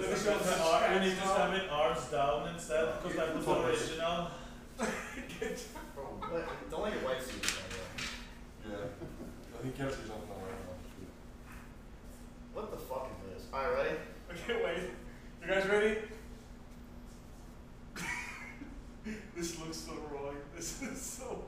We you need to have it arms down instead, because that was original. Don't let your wife see. Yeah. I think Kelsey's on the way. What the fuck is this? Alright, ready? Okay, wait. You guys ready? this looks so wrong. This is so wrong.